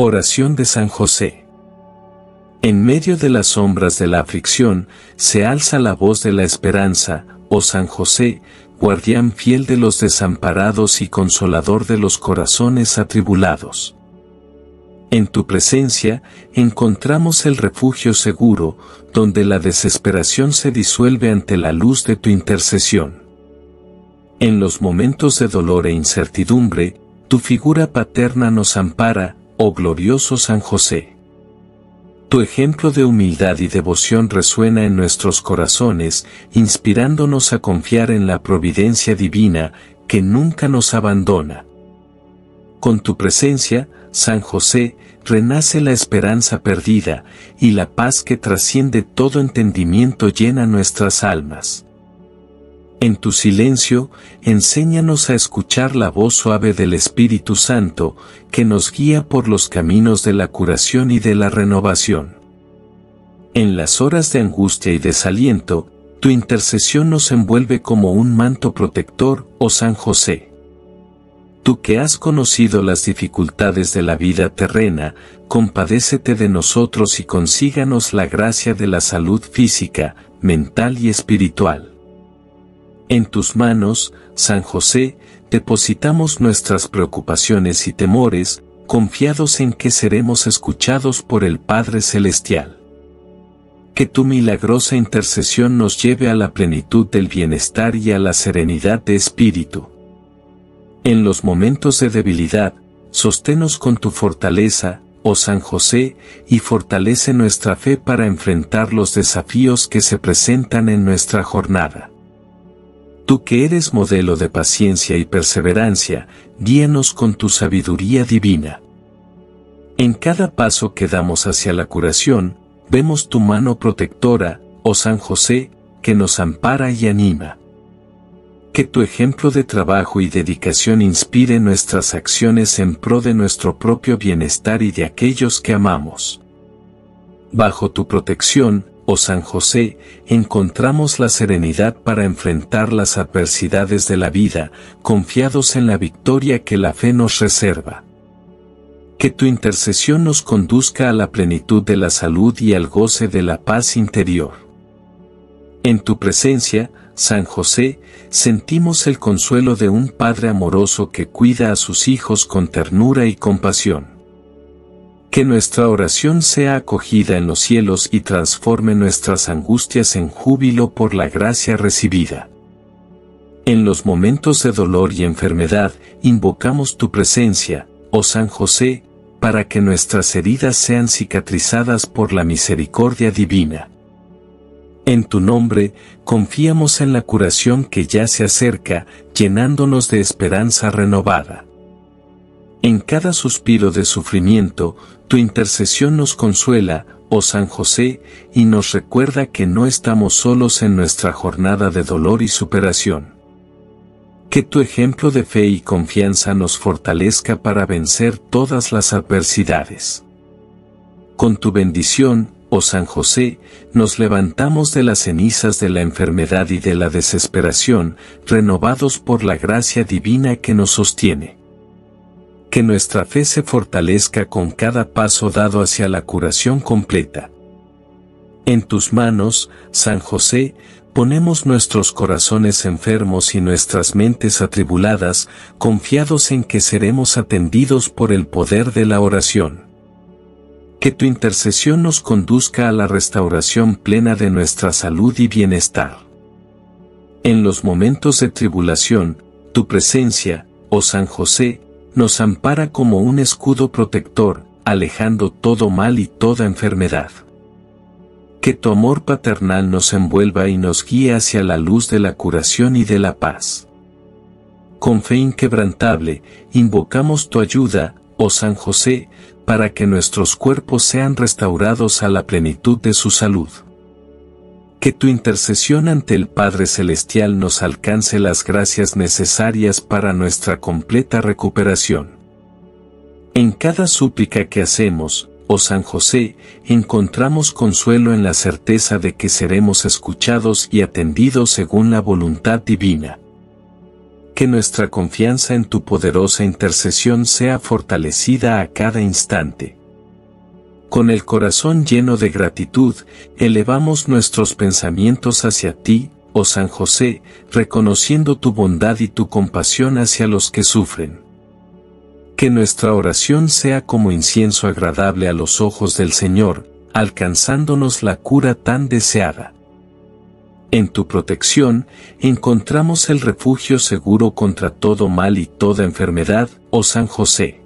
Oración de San José. En medio de las sombras de la aflicción, se alza la voz de la esperanza, oh San José, guardián fiel de los desamparados y consolador de los corazones atribulados. En tu presencia encontramos el refugio seguro, donde la desesperación se disuelve ante la luz de tu intercesión. En los momentos de dolor e incertidumbre, tu figura paterna nos ampara, oh glorioso San José. Tu ejemplo de humildad y devoción resuena en nuestros corazones, inspirándonos a confiar en la providencia divina, que nunca nos abandona. Con tu presencia, San José, renace la esperanza perdida, y la paz que trasciende todo entendimiento llena nuestras almas. En tu silencio, enséñanos a escuchar la voz suave del Espíritu Santo, que nos guía por los caminos de la curación y de la renovación. En las horas de angustia y desaliento, tu intercesión nos envuelve como un manto protector, oh San José. Tú que has conocido las dificultades de la vida terrena, compadécete de nosotros y consíganos la gracia de la salud física, mental y espiritual. En tus manos, San José, depositamos nuestras preocupaciones y temores, confiados en que seremos escuchados por el Padre Celestial. Que tu milagrosa intercesión nos lleve a la plenitud del bienestar y a la serenidad de espíritu. En los momentos de debilidad, sosténos con tu fortaleza, oh San José, y fortalece nuestra fe para enfrentar los desafíos que se presentan en nuestra jornada. Tú que eres modelo de paciencia y perseverancia, guíanos con tu sabiduría divina. En cada paso que damos hacia la curación, vemos tu mano protectora, oh San José, que nos ampara y anima. Que tu ejemplo de trabajo y dedicación inspire nuestras acciones en pro de nuestro propio bienestar y de aquellos que amamos. Bajo tu protección, oh San José, encontramos la serenidad para enfrentar las adversidades de la vida, confiados en la victoria que la fe nos reserva. Que tu intercesión nos conduzca a la plenitud de la salud y al goce de la paz interior. En tu presencia, San José, sentimos el consuelo de un Padre amoroso que cuida a sus hijos con ternura y compasión. Que nuestra oración sea acogida en los cielos y transforme nuestras angustias en júbilo por la gracia recibida. En los momentos de dolor y enfermedad, invocamos tu presencia, oh San José, para que nuestras heridas sean cicatrizadas por la misericordia divina. En tu nombre, confiamos en la curación que ya se acerca, llenándonos de esperanza renovada. En cada suspiro de sufrimiento, tu intercesión nos consuela, oh San José, y nos recuerda que no estamos solos en nuestra jornada de dolor y superación. Que tu ejemplo de fe y confianza nos fortalezca para vencer todas las adversidades. Con tu bendición, oh San José, nos levantamos de las cenizas de la enfermedad y de la desesperación, renovados por la gracia divina que nos sostiene que nuestra fe se fortalezca con cada paso dado hacia la curación completa. En tus manos, San José, ponemos nuestros corazones enfermos y nuestras mentes atribuladas, confiados en que seremos atendidos por el poder de la oración. Que tu intercesión nos conduzca a la restauración plena de nuestra salud y bienestar. En los momentos de tribulación, tu presencia, oh San José, nos ampara como un escudo protector, alejando todo mal y toda enfermedad. Que tu amor paternal nos envuelva y nos guíe hacia la luz de la curación y de la paz. Con fe inquebrantable, invocamos tu ayuda, oh San José, para que nuestros cuerpos sean restaurados a la plenitud de su salud. Que tu intercesión ante el Padre Celestial nos alcance las gracias necesarias para nuestra completa recuperación. En cada súplica que hacemos, oh San José, encontramos consuelo en la certeza de que seremos escuchados y atendidos según la voluntad divina. que nuestra confianza en tu poderosa intercesión sea fortalecida a cada instante. Con el corazón lleno de gratitud, elevamos nuestros pensamientos hacia ti, oh San José, reconociendo tu bondad y tu compasión hacia los que sufren. Que nuestra oración sea como incienso agradable a los ojos del Señor, alcanzándonos la cura tan deseada. En tu protección, encontramos el refugio seguro contra todo mal y toda enfermedad, oh San José.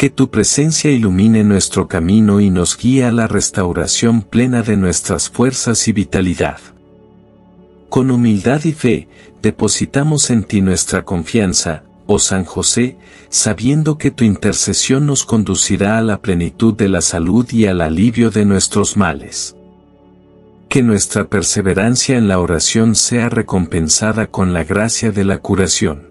Que tu presencia ilumine nuestro camino y nos guíe a la restauración plena de nuestras fuerzas y vitalidad. Con humildad y fe, depositamos en ti nuestra confianza, oh San José, sabiendo que tu intercesión nos conducirá a la plenitud de la salud y al alivio de nuestros males. Que nuestra perseverancia en la oración sea recompensada con la gracia de la curación.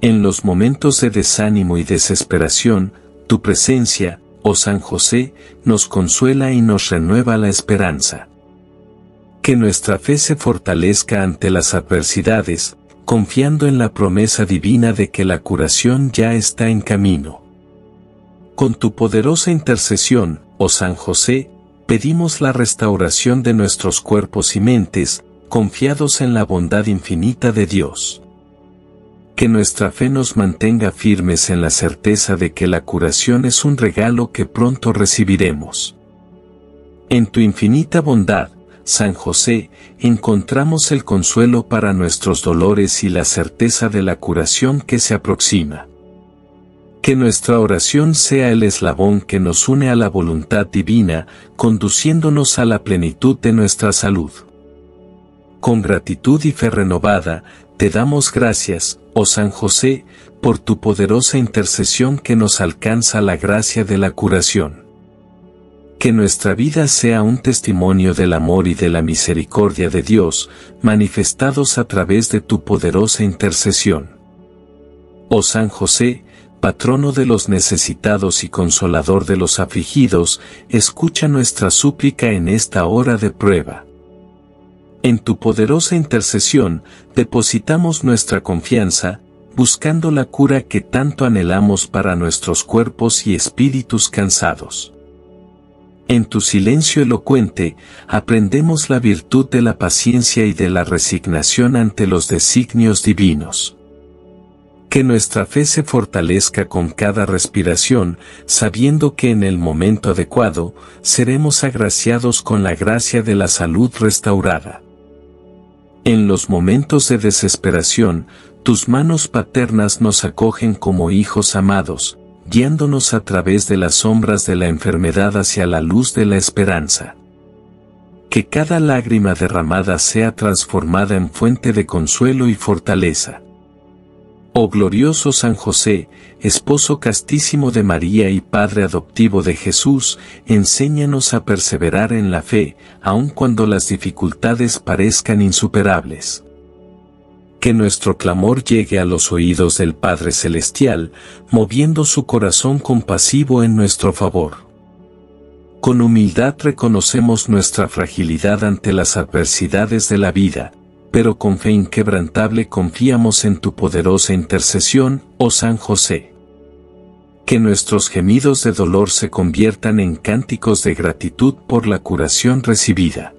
En los momentos de desánimo y desesperación, tu presencia, oh San José, nos consuela y nos renueva la esperanza que nuestra fe se fortalezca ante las adversidades, confiando en la promesa divina de que la curación ya está en camino. Con tu poderosa intercesión, oh San José, pedimos la restauración de nuestros cuerpos y mentes, confiados en la bondad infinita de Dios. Que nuestra fe nos mantenga firmes en la certeza de que la curación es un regalo que pronto recibiremos. En tu infinita bondad, San José, encontramos el consuelo para nuestros dolores y la certeza de la curación que se aproxima. Que nuestra oración sea el eslabón que nos une a la voluntad divina, conduciéndonos a la plenitud de nuestra salud. Con gratitud y fe renovada, te damos gracias, oh San José, por tu poderosa intercesión que nos alcanza la gracia de la curación. Que nuestra vida sea un testimonio del amor y de la misericordia de Dios, manifestados a través de tu poderosa intercesión. Oh San José, patrono de los necesitados y consolador de los afligidos, escucha nuestra súplica en esta hora de prueba. En tu poderosa intercesión, depositamos nuestra confianza, buscando la cura que tanto anhelamos para nuestros cuerpos y espíritus cansados. En tu silencio elocuente, aprendemos la virtud de la paciencia y de la resignación ante los designios divinos. Que nuestra fe se fortalezca con cada respiración, sabiendo que en el momento adecuado, seremos agraciados con la gracia de la salud restaurada. En los momentos de desesperación, tus manos paternas nos acogen como hijos amados, guiándonos a través de las sombras de la enfermedad hacia la luz de la esperanza. Que cada lágrima derramada sea transformada en fuente de consuelo y fortaleza. Oh glorioso San José, esposo castísimo de María y Padre adoptivo de Jesús, enséñanos a perseverar en la fe, aun cuando las dificultades parezcan insuperables que nuestro clamor llegue a los oídos del Padre Celestial, moviendo su corazón compasivo en nuestro favor. Con humildad reconocemos nuestra fragilidad ante las adversidades de la vida, pero con fe inquebrantable confiamos en tu poderosa intercesión, oh San José. Que nuestros gemidos de dolor se conviertan en cánticos de gratitud por la curación recibida.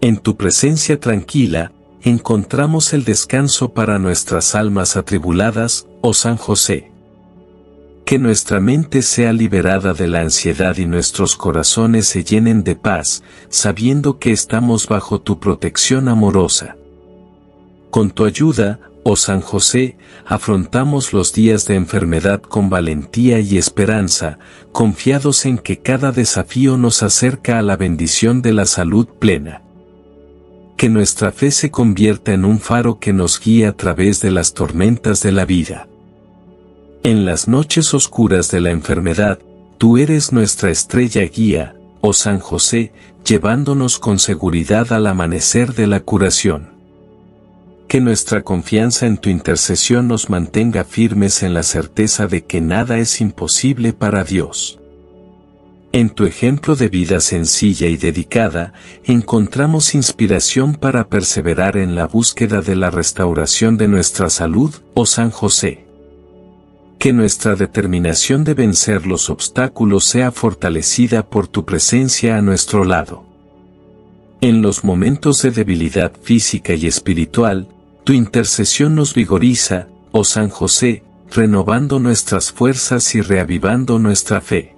En tu presencia tranquila, encontramos el descanso para nuestras almas atribuladas, oh San José. Que nuestra mente sea liberada de la ansiedad y nuestros corazones se llenen de paz, sabiendo que estamos bajo tu protección amorosa. Con tu ayuda, oh San José, afrontamos los días de enfermedad con valentía y esperanza, confiados en que cada desafío nos acerca a la bendición de la salud plena que nuestra fe se convierta en un faro que nos guíe a través de las tormentas de la vida. En las noches oscuras de la enfermedad, tú eres nuestra estrella guía, oh San José, llevándonos con seguridad al amanecer de la curación. Que nuestra confianza en tu intercesión nos mantenga firmes en la certeza de que nada es imposible para Dios. En tu ejemplo de vida sencilla y dedicada, encontramos inspiración para perseverar en la búsqueda de la restauración de nuestra salud, oh San José. Que nuestra determinación de vencer los obstáculos sea fortalecida por tu presencia a nuestro lado. En los momentos de debilidad física y espiritual, tu intercesión nos vigoriza, oh San José, renovando nuestras fuerzas y reavivando nuestra fe.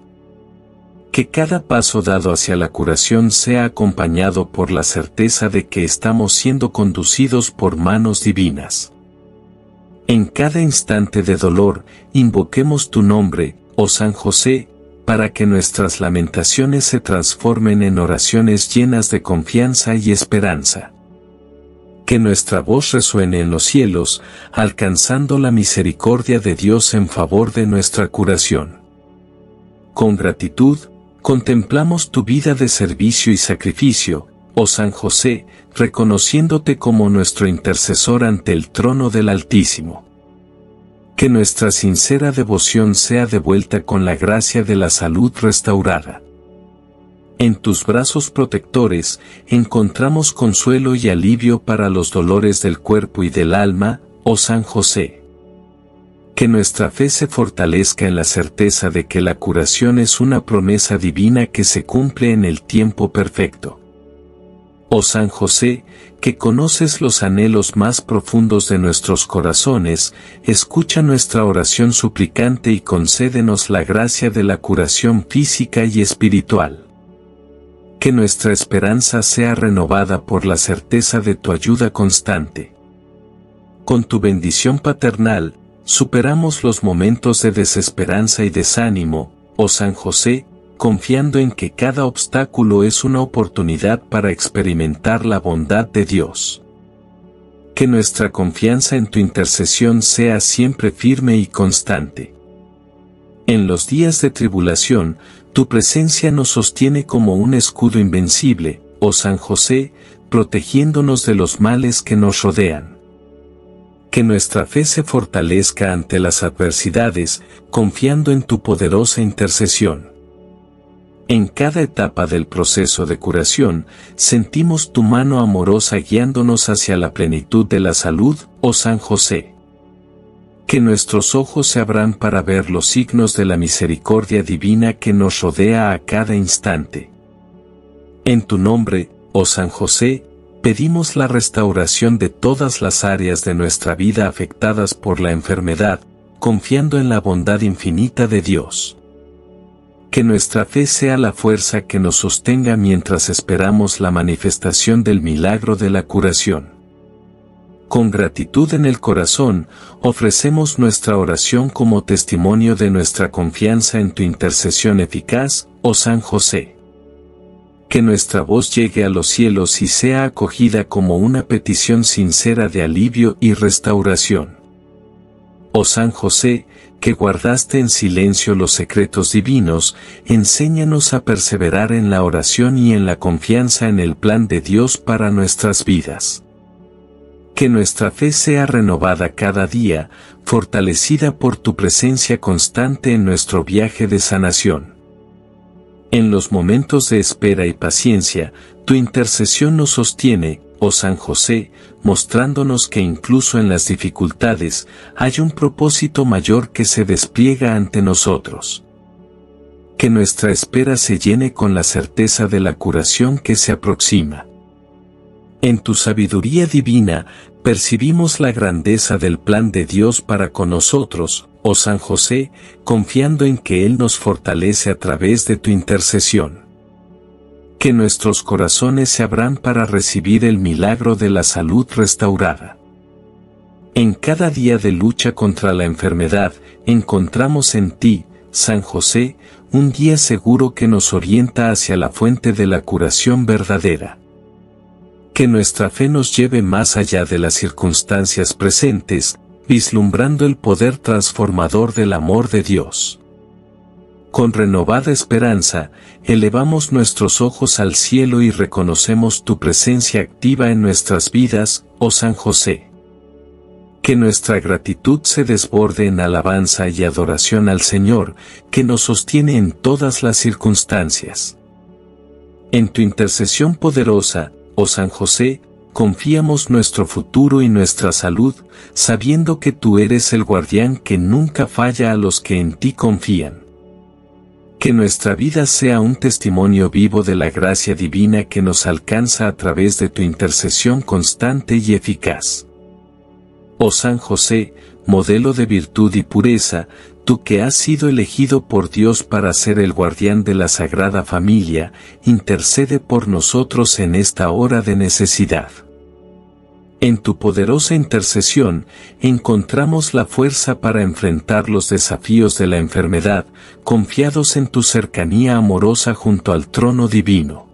Que cada paso dado hacia la curación sea acompañado por la certeza de que estamos siendo conducidos por manos divinas. En cada instante de dolor, invoquemos tu nombre, oh San José, para que nuestras lamentaciones se transformen en oraciones llenas de confianza y esperanza. Que nuestra voz resuene en los cielos, alcanzando la misericordia de Dios en favor de nuestra curación. Con gratitud, contemplamos tu vida de servicio y sacrificio, oh San José, reconociéndote como nuestro intercesor ante el trono del Altísimo. Que nuestra sincera devoción sea devuelta con la gracia de la salud restaurada. En tus brazos protectores encontramos consuelo y alivio para los dolores del cuerpo y del alma, oh San José que nuestra fe se fortalezca en la certeza de que la curación es una promesa divina que se cumple en el tiempo perfecto. Oh San José, que conoces los anhelos más profundos de nuestros corazones, escucha nuestra oración suplicante y concédenos la gracia de la curación física y espiritual. Que nuestra esperanza sea renovada por la certeza de tu ayuda constante. Con tu bendición paternal, superamos los momentos de desesperanza y desánimo, oh San José, confiando en que cada obstáculo es una oportunidad para experimentar la bondad de Dios. Que nuestra confianza en tu intercesión sea siempre firme y constante. En los días de tribulación, tu presencia nos sostiene como un escudo invencible, oh San José, protegiéndonos de los males que nos rodean que nuestra fe se fortalezca ante las adversidades, confiando en tu poderosa intercesión. En cada etapa del proceso de curación, sentimos tu mano amorosa guiándonos hacia la plenitud de la salud, oh San José. Que nuestros ojos se abran para ver los signos de la misericordia divina que nos rodea a cada instante. En tu nombre, oh San José, pedimos la restauración de todas las áreas de nuestra vida afectadas por la enfermedad, confiando en la bondad infinita de Dios. Que nuestra fe sea la fuerza que nos sostenga mientras esperamos la manifestación del milagro de la curación. Con gratitud en el corazón, ofrecemos nuestra oración como testimonio de nuestra confianza en tu intercesión eficaz, oh San José que nuestra voz llegue a los cielos y sea acogida como una petición sincera de alivio y restauración. Oh San José, que guardaste en silencio los secretos divinos, enséñanos a perseverar en la oración y en la confianza en el plan de Dios para nuestras vidas. Que nuestra fe sea renovada cada día, fortalecida por tu presencia constante en nuestro viaje de sanación. En los momentos de espera y paciencia, tu intercesión nos sostiene, oh San José, mostrándonos que incluso en las dificultades hay un propósito mayor que se despliega ante nosotros. Que nuestra espera se llene con la certeza de la curación que se aproxima. En tu sabiduría divina, percibimos la grandeza del plan de Dios para con nosotros, oh San José, confiando en que Él nos fortalece a través de tu intercesión. Que nuestros corazones se abran para recibir el milagro de la salud restaurada. En cada día de lucha contra la enfermedad, encontramos en ti, San José, un guía seguro que nos orienta hacia la fuente de la curación verdadera que nuestra fe nos lleve más allá de las circunstancias presentes, vislumbrando el poder transformador del amor de Dios. Con renovada esperanza, elevamos nuestros ojos al cielo y reconocemos tu presencia activa en nuestras vidas, oh San José que nuestra gratitud se desborde en alabanza y adoración al Señor, que nos sostiene en todas las circunstancias. En tu intercesión poderosa, oh San José, confiamos nuestro futuro y nuestra salud, sabiendo que tú eres el guardián que nunca falla a los que en ti confían. Que nuestra vida sea un testimonio vivo de la gracia divina que nos alcanza a través de tu intercesión constante y eficaz. Oh San José, modelo de virtud y pureza, tú que has sido elegido por Dios para ser el guardián de la Sagrada Familia, intercede por nosotros en esta hora de necesidad. En tu poderosa intercesión, encontramos la fuerza para enfrentar los desafíos de la enfermedad, confiados en tu cercanía amorosa junto al trono divino.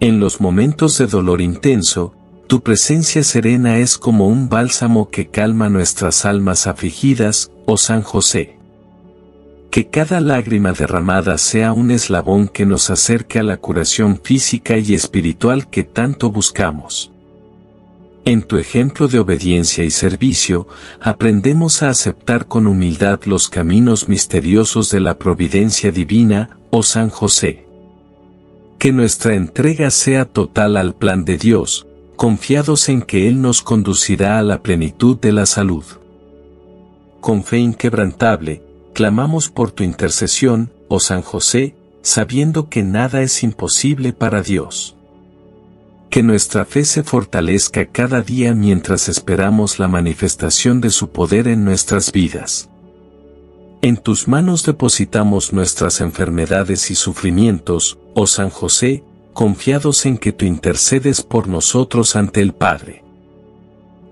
En los momentos de dolor intenso, tu presencia serena es como un bálsamo que calma nuestras almas afligidas, oh San José. Que cada lágrima derramada sea un eslabón que nos acerque a la curación física y espiritual que tanto buscamos. En tu ejemplo de obediencia y servicio, aprendemos a aceptar con humildad los caminos misteriosos de la providencia divina, oh San José. Que nuestra entrega sea total al plan de Dios, confiados en que Él nos conducirá a la plenitud de la salud. Con fe inquebrantable, clamamos por tu intercesión, oh San José, sabiendo que nada es imposible para Dios. Que nuestra fe se fortalezca cada día mientras esperamos la manifestación de su poder en nuestras vidas. En tus manos depositamos nuestras enfermedades y sufrimientos, oh San José, confiados en que tú intercedes por nosotros ante el Padre.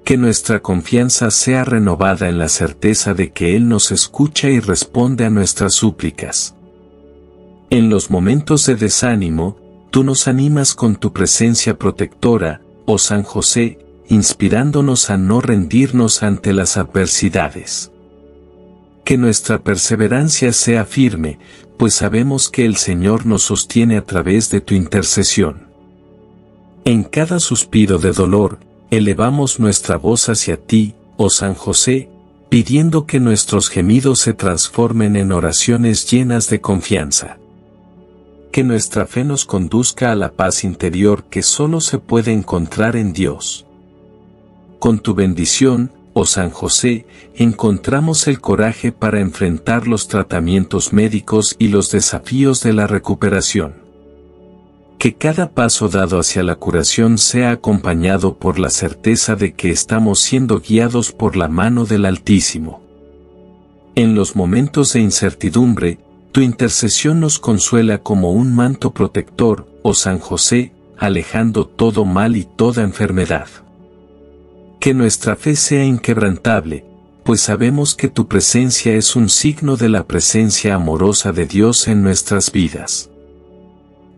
Que nuestra confianza sea renovada en la certeza de que Él nos escucha y responde a nuestras súplicas. En los momentos de desánimo, tú nos animas con tu presencia protectora, oh San José, inspirándonos a no rendirnos ante las adversidades. Que nuestra perseverancia sea firme, pues sabemos que el Señor nos sostiene a través de tu intercesión. En cada suspiro de dolor, elevamos nuestra voz hacia ti, oh San José, pidiendo que nuestros gemidos se transformen en oraciones llenas de confianza. Que nuestra fe nos conduzca a la paz interior que solo se puede encontrar en Dios. Con tu bendición, oh San José, encontramos el coraje para enfrentar los tratamientos médicos y los desafíos de la recuperación. Que cada paso dado hacia la curación sea acompañado por la certeza de que estamos siendo guiados por la mano del Altísimo. En los momentos de incertidumbre, tu intercesión nos consuela como un manto protector, oh San José, alejando todo mal y toda enfermedad. Que nuestra fe sea inquebrantable, pues sabemos que tu presencia es un signo de la presencia amorosa de Dios en nuestras vidas.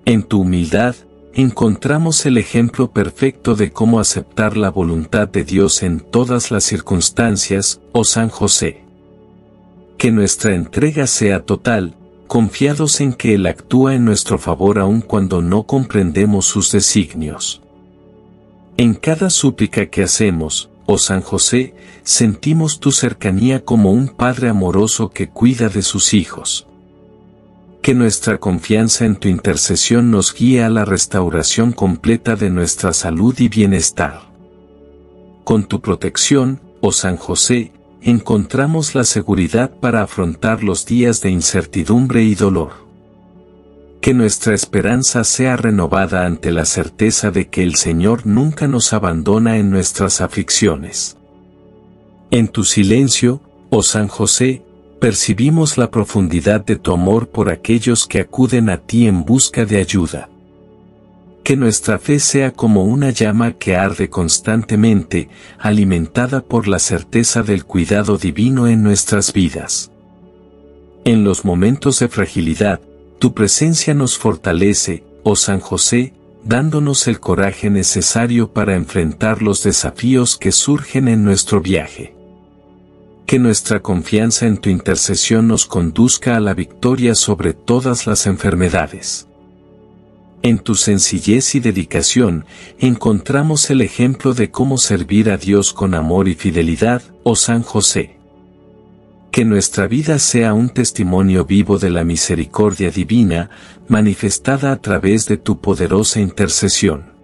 En tu humildad, encontramos el ejemplo perfecto de cómo aceptar la voluntad de Dios en todas las circunstancias, oh San José. Que nuestra entrega sea total, confiados en que Él actúa en nuestro favor aun cuando no comprendemos sus designios. En cada súplica que hacemos, oh San José, sentimos tu cercanía como un Padre amoroso que cuida de sus hijos. Que nuestra confianza en tu intercesión nos guíe a la restauración completa de nuestra salud y bienestar. Con tu protección, oh San José, encontramos la seguridad para afrontar los días de incertidumbre y dolor que nuestra esperanza sea renovada ante la certeza de que el Señor nunca nos abandona en nuestras aflicciones. En tu silencio, oh San José, percibimos la profundidad de tu amor por aquellos que acuden a ti en busca de ayuda. Que nuestra fe sea como una llama que arde constantemente, alimentada por la certeza del cuidado divino en nuestras vidas. En los momentos de fragilidad, tu presencia nos fortalece, oh San José, dándonos el coraje necesario para enfrentar los desafíos que surgen en nuestro viaje. Que nuestra confianza en tu intercesión nos conduzca a la victoria sobre todas las enfermedades. En tu sencillez y dedicación, encontramos el ejemplo de cómo servir a Dios con amor y fidelidad, oh San José. Que nuestra vida sea un testimonio vivo de la misericordia divina, manifestada a través de tu poderosa intercesión.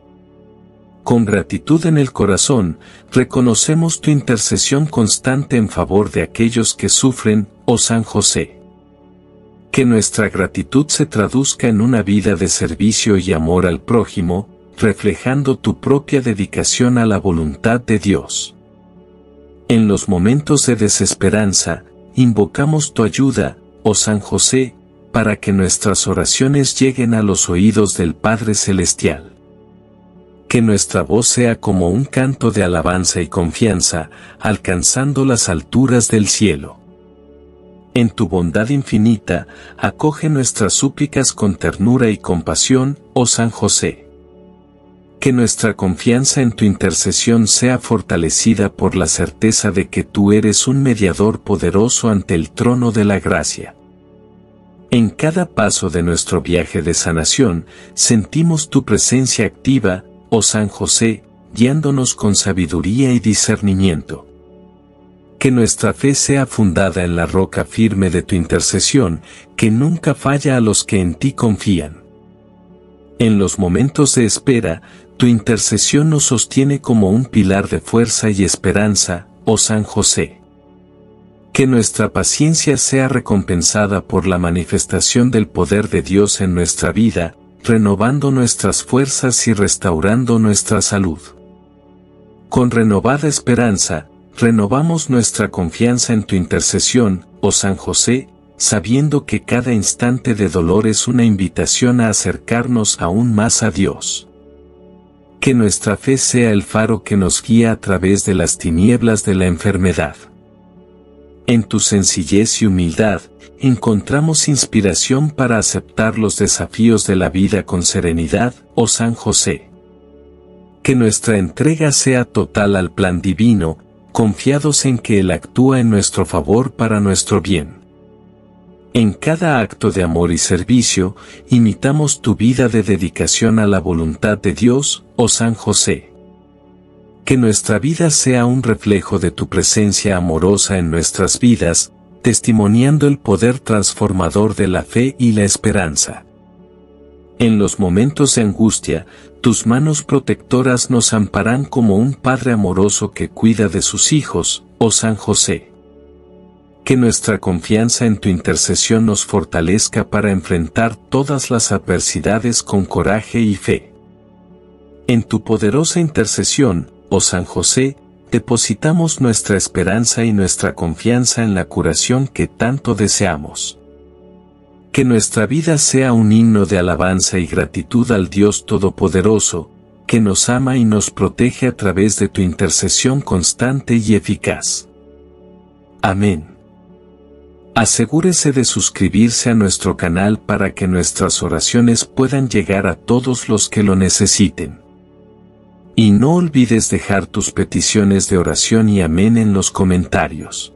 Con gratitud en el corazón, reconocemos tu intercesión constante en favor de aquellos que sufren, oh San José. Que nuestra gratitud se traduzca en una vida de servicio y amor al prójimo, reflejando tu propia dedicación a la voluntad de Dios. En los momentos de desesperanza, invocamos tu ayuda, oh San José, para que nuestras oraciones lleguen a los oídos del Padre Celestial. Que nuestra voz sea como un canto de alabanza y confianza, alcanzando las alturas del cielo. En tu bondad infinita, acoge nuestras súplicas con ternura y compasión, oh San José. Que nuestra confianza en tu intercesión sea fortalecida por la certeza de que tú eres un mediador poderoso ante el trono de la gracia. En cada paso de nuestro viaje de sanación, sentimos tu presencia activa, oh San José, guiándonos con sabiduría y discernimiento que nuestra fe sea fundada en la roca firme de tu intercesión, que nunca falla a los que en ti confían. En los momentos de espera, tu intercesión nos sostiene como un pilar de fuerza y esperanza, oh San José. Que nuestra paciencia sea recompensada por la manifestación del poder de Dios en nuestra vida, renovando nuestras fuerzas y restaurando nuestra salud. Con renovada esperanza, renovamos nuestra confianza en tu intercesión, oh San José, sabiendo que cada instante de dolor es una invitación a acercarnos aún más a Dios. Que nuestra fe sea el faro que nos guía a través de las tinieblas de la enfermedad. En tu sencillez y humildad, encontramos inspiración para aceptar los desafíos de la vida con serenidad, oh San José. Que nuestra entrega sea total al plan divino, confiados en que Él actúa en nuestro favor para nuestro bien. En cada acto de amor y servicio, imitamos tu vida de dedicación a la voluntad de Dios, oh San José. Que nuestra vida sea un reflejo de tu presencia amorosa en nuestras vidas, testimoniando el poder transformador de la fe y la esperanza. En los momentos de angustia, tus manos protectoras nos amparan como un Padre amoroso que cuida de sus hijos, oh San José. Que nuestra confianza en tu intercesión nos fortalezca para enfrentar todas las adversidades con coraje y fe. En tu poderosa intercesión, oh San José, depositamos nuestra esperanza y nuestra confianza en la curación que tanto deseamos. Que nuestra vida sea un himno de alabanza y gratitud al Dios Todopoderoso, que nos ama y nos protege a través de tu intercesión constante y eficaz. Amén. Asegúrese de suscribirse a nuestro canal para que nuestras oraciones puedan llegar a todos los que lo necesiten. Y no olvides dejar tus peticiones de oración y amén en los comentarios.